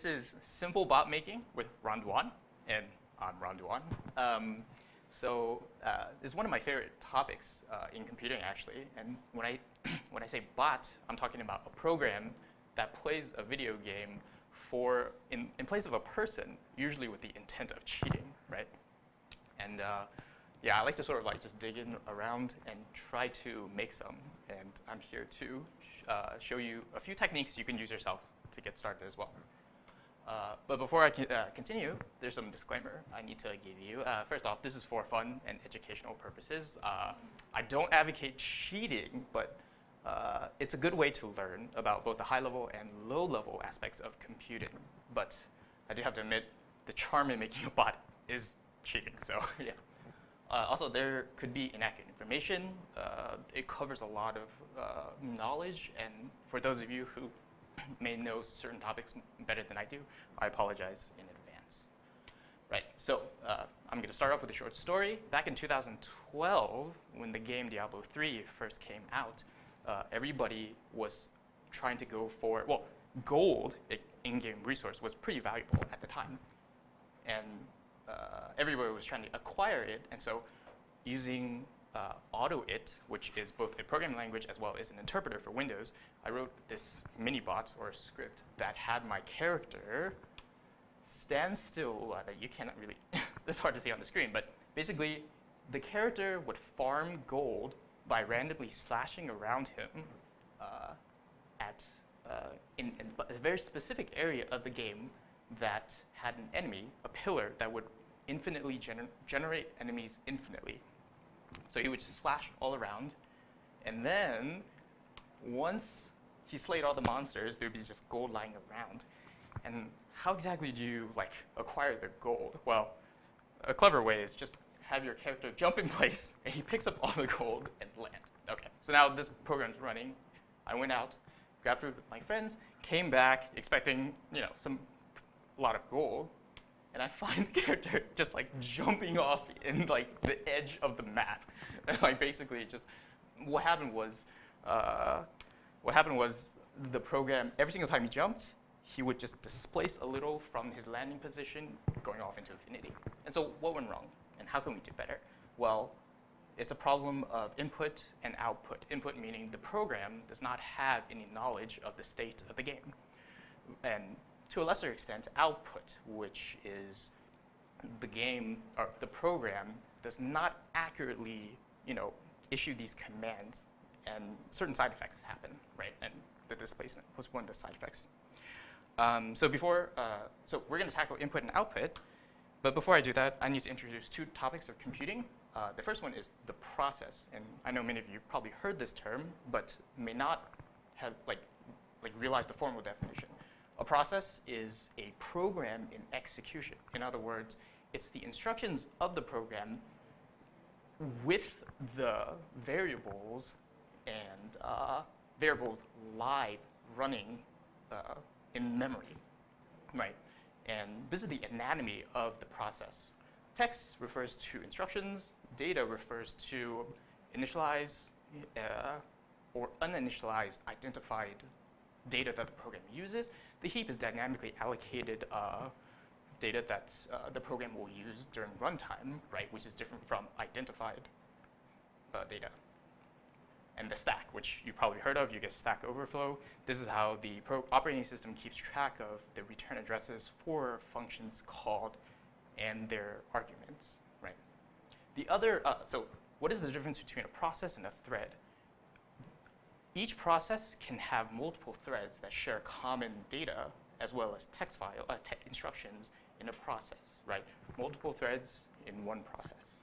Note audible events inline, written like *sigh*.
This is simple bot making with Ran Duan, and I'm Ran Duan. Um, so uh, this is one of my favorite topics uh, in computing, actually. And when I *clears throat* when I say bot, I'm talking about a program that plays a video game for in, in place of a person, usually with the intent of cheating, right? And uh, yeah, I like to sort of like just dig in around and try to make some. And I'm here to sh uh, show you a few techniques you can use yourself to get started as well. Uh, but before I uh, continue, there's some disclaimer I need to give you. Uh, first off, this is for fun and educational purposes. Uh, I don't advocate cheating, but uh, it's a good way to learn about both the high-level and low-level aspects of computing. But I do have to admit, the charm in making a bot is cheating, so *laughs* yeah. Also, there could be inaccurate information. It covers a lot of knowledge, and for those of you who *coughs* may know certain topics better than I do, I apologize in advance. Right, so uh, I'm going to start off with a short story. Back in 2012, when the game Diablo 3 first came out, uh, everybody was trying to go for, well, gold, in-game resource, was pretty valuable at the time. And uh, everybody was trying to acquire it, and so using uh, AutoIt, which is both a programming language as well as an interpreter for Windows, I wrote this mini bot or script that had my character stand still. Uh, you cannot really, *laughs* it's hard to see on the screen, but basically the character would farm gold by randomly slashing around him uh, at uh, in, in, a very specific area of the game that had an enemy, a pillar that would infinitely gener generate enemies infinitely. So he would just slash all around, and then once he slayed all the monsters, there would be just gold lying around. And how exactly do you like acquire the gold? Well, a clever way is just have your character jump in *laughs* place, and he picks up all the gold and land. Okay, so now this program's running. I went out, grabbed food with my friends, came back expecting, you know, some a lot of gold, and I find the *laughs* character just like jumping off in like the edge of the map. *laughs* Like basically just what happened was, uh, what happened was the program, every single time he jumped, he would just displace a little from his landing position, going off into infinity. And so what went wrong? And how can we do better? Well, it's a problem of input and output. Input meaning the program does not have any knowledge of the state of the game. And to a lesser extent, output, which is the game or the program does not accurately, you know, issue these commands, and certain side effects happen, right? And the displacement was one of the side effects. Um, so before, uh, so we're going to tackle input and output, but before I do that, I need to introduce two topics of computing. Uh, the first one is the process, and I know many of you probably heard this term, but may not have like like realized the formal definition. A process is a program in execution. In other words, it's the instructions of the program with the variables and uh, variables live running uh, in memory, right? And this is the anatomy of the process. Text refers to instructions. Data refers to initialized uh, or uninitialized identified data that the program uses. The heap is dynamically allocated uh, data that uh, the program will use during runtime, right, which is different from identified uh, data. And the stack, which you probably heard of, you get Stack Overflow. This is how the operating system keeps track of the return addresses for functions called and their arguments, right? The other, uh, so what is the difference between a process and a thread? Each process can have multiple threads that share common data as well as text file, uh, te instructions in a process, right? Multiple threads in one process.